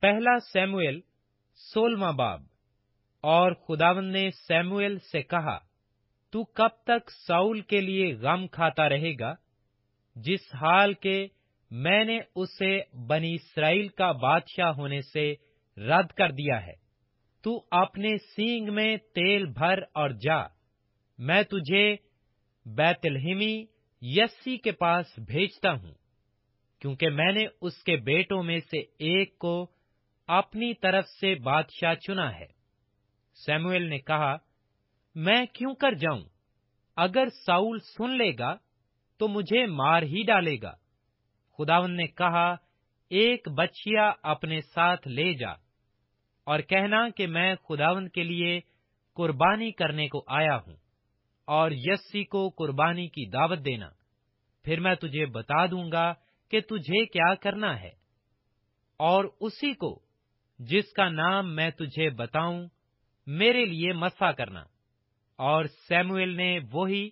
پہلا سیموئل سولہواں باب۔ اور خداون نے سیموئل سے کہا، تو کب تک ساؤل کے لیے غم کھاتا رہے گا؟ جس حال کے میں نے اسے بنی اسرائیل کا بادشاہ ہونے سے رد کر دیا ہے۔ تو اپنے سینگ میں تیل بھر اور جا، میں تجھے بیت الحمی یسی کے پاس بھیجتا ہوں، کیونکہ میں نے اس کے بیٹوں میں سے ایک کو اپنی طرف سے بادشاہ چنا ہے۔ سیموئل نے کہا، میں کیوں کر جاؤں؟ اگر ساؤل سن لے گا تو مجھے مار ہی ڈالے گا۔ خداون نے کہا، ایک بچیا اپنے ساتھ لے جا۔ اور کہنا کہ میں خداون کے لیے قربانی کرنے کو آیا ہوں، اور یسی کو قربانی کی دعوت دینا۔ پھر میں تجھے بتا دوں گا کہ تجھے کیا کرنا ہے۔ اور اسی کو جس کا نام میں تجھے بتاؤں، میرے لیے مسا کرنا۔ اور سیموئل نے وہی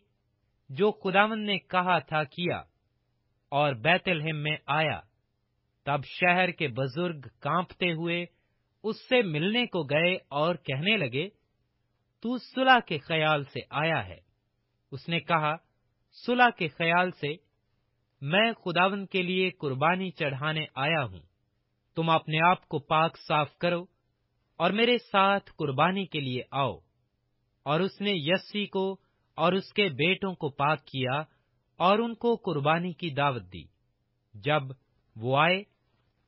جو خداون نے کہا تھا کیا اور بیت الحم میں آیا۔ تب شہر کے بزرگ کانپتے ہوئے اس سے ملنے کو گئے اور کہنے لگے، تو صلح کے خیال سے آیا ہے۔ اس نے کہا، صلح کے خیال سے میں خداون کے لیے قربانی چڑھانے آیا ہوں۔ تم اپنے آپ کو پاک صاف کرو اور میرے ساتھ قربانی کے لیے آؤ۔ اور اس نے یسی کو اور اس کے بیٹوں کو پاک کیا اور ان کو قربانی کی دعوت دی۔ جب وہ آئے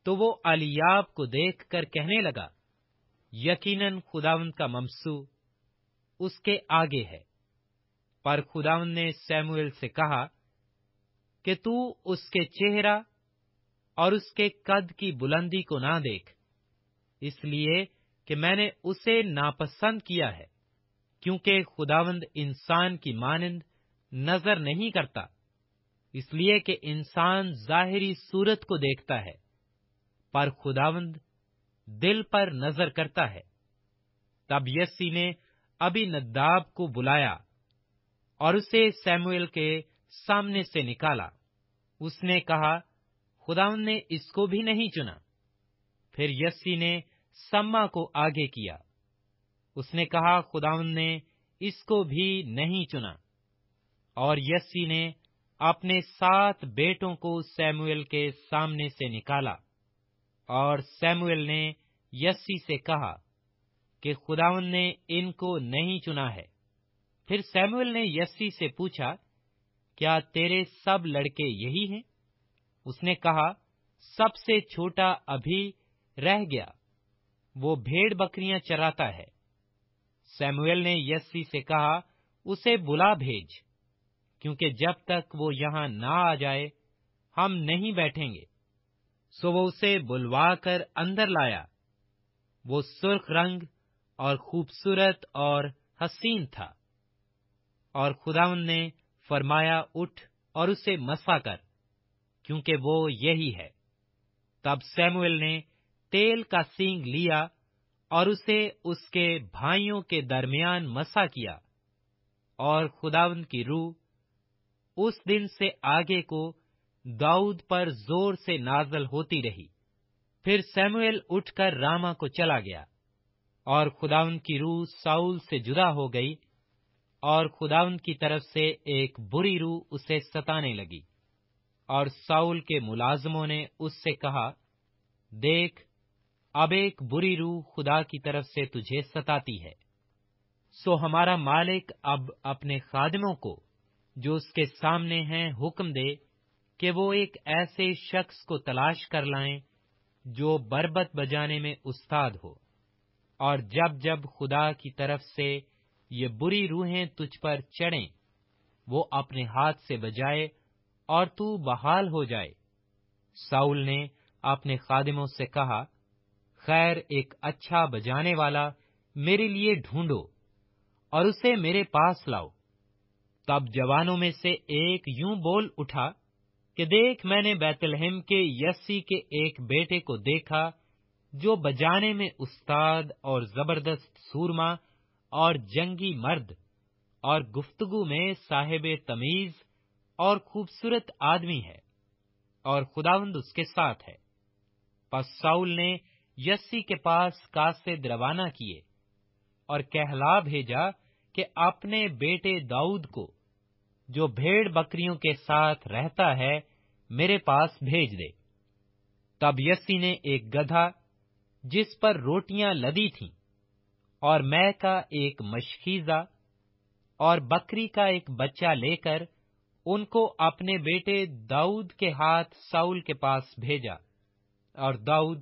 تو وہ الیاب کو دیکھ کر کہنے لگا، یقیناً خداون کا ممسو اس کے آگے ہے۔ پر خداون نے سیموئل سے کہا کہ تو اس کے چہرہ اور اس کے قد کی بلندی کو نہ دیکھ۔ اس لیے کہ میں نے اسے ناپسند کیا ہے، کیونکہ خداوند انسان کی مانند نظر نہیں کرتا۔ اس لیے کہ انسان ظاہری صورت کو دیکھتا ہے، پر خداوند دل پر نظر کرتا ہے۔ تب یسی نے ابھی نداب کو بلایا اور اسے سیموئل کے سامنے سے نکالا۔ اس نے کہا خداون نے اس کو بھی نہیں چنا۔ پھر یسی نے سما کو آگے کیا۔ اس نے کہا خداون نے اس کو بھی نہیں چنا۔ اور یسی نے اپنے سات بیٹوں کو سیموئل کے سامنے سے نکالا۔ اور سیموئل نے یسی سے کہا کہ خداون نے ان کو نہیں چنا ہے۔ پھر سیموئل نے یسی سے پوچھا، کیا تیرے سب لڑکے یہی ہیں؟ اس نے کہا، سب سے چھوٹا ابھی رہ گیا، وہ بھیڑ بکریاں چراتا ہے۔ سیموئل نے یسی سے کہا، اسے بلا بھیج، کیونکہ جب تک وہ یہاں نہ آ جائے، ہم نہیں بیٹھیں گے۔ سو وہ اسے بلوا کر اندر لایا۔ وہ سرخ رنگ اور خوبصورت اور حسین تھا۔ اور خداون نے فرمایا، اٹھ اور اسے مسا کر۔ کیونکہ وہ یہی ہے۔ تب سیموئل نے تیل کا سینگ لیا اور اسے اس کے بھائیوں کے درمیان مسا کیا اور خداون کی روح اس دن سے آگے کو داؤد پر زور سے نازل ہوتی رہی۔ پھر سیموئل اٹھ کر راما کو چلا گیا اور خداون کی روح ساؤل سے جدا ہو گئی اور خداون کی طرف سے ایک بری روح اسے ستانے لگی۔ اور ساؤل کے ملازموں نے اس سے کہا، دیکھ، اب ایک بری روح خدا کی طرف سے تجھے ستاتی ہے۔ سو ہمارا مالک اب اپنے خادموں کو، جو اس کے سامنے ہیں، حکم دے کہ وہ ایک ایسے شخص کو تلاش کر لائیں جو بربت بجانے میں استاد ہو۔ اور جب جب خدا کی طرف سے یہ بری روحیں تجھ پر چڑھیں، وہ اپنے ہاتھ سے بجائے اور تو بحال ہو جائے۔ ساؤل نے اپنے خادموں سے کہا، خیر، ایک اچھا بجانے والا میرے لیے ڈھونڈو اور اسے میرے پاس لاؤ۔ تب جوانوں میں سے ایک یوں بول اٹھا کہ دیکھ، میں نے بیت الحم کے یسی کے ایک بیٹے کو دیکھا جو بجانے میں استاد اور زبردست سورما اور جنگی مرد اور گفتگو میں صاحب تمیز اور خوبصورت آدمی ہے اور خداوند اس کے ساتھ ہے۔ پس ساؤل نے یسی کے پاس کاسد روانہ کیے اور کہلا بھیجا کہ اپنے بیٹے داؤد کو، جو بھیڑ بکریوں کے ساتھ رہتا ہے، میرے پاس بھیج دے۔ تب یسی نے ایک گدھا جس پر روٹیاں لدی تھیں اور میں کا ایک مشکیزہ اور بکری کا ایک بچہ لے کر ان کو اپنے بیٹے داؤد کے ہاتھ ساؤل کے پاس بھیجا اور داؤد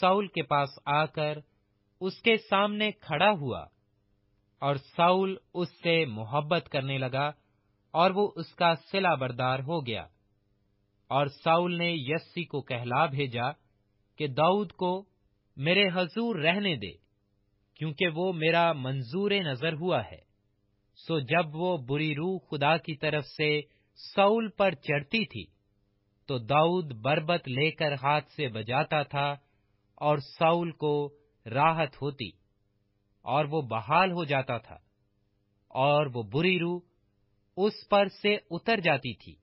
ساؤل کے پاس آ کر اس کے سامنے کھڑا ہوا اور ساؤل اس سے محبت کرنے لگا اور وہ اس کا سلا بردار ہو گیا اور ساؤل نے یسی کو کہلا بھیجا کہ داؤد کو میرے حضور رہنے دے کیونکہ وہ میرا منظور نظر ہوا ہے۔ سو جب وہ بری روح خدا کی طرف سے سول پر چڑھتی تھی، تو داؤد بربت لے کر ہاتھ سے بجاتا تھا اور سول کو راحت ہوتی اور وہ بحال ہو جاتا تھا اور وہ بری روح اس پر سے اتر جاتی تھی۔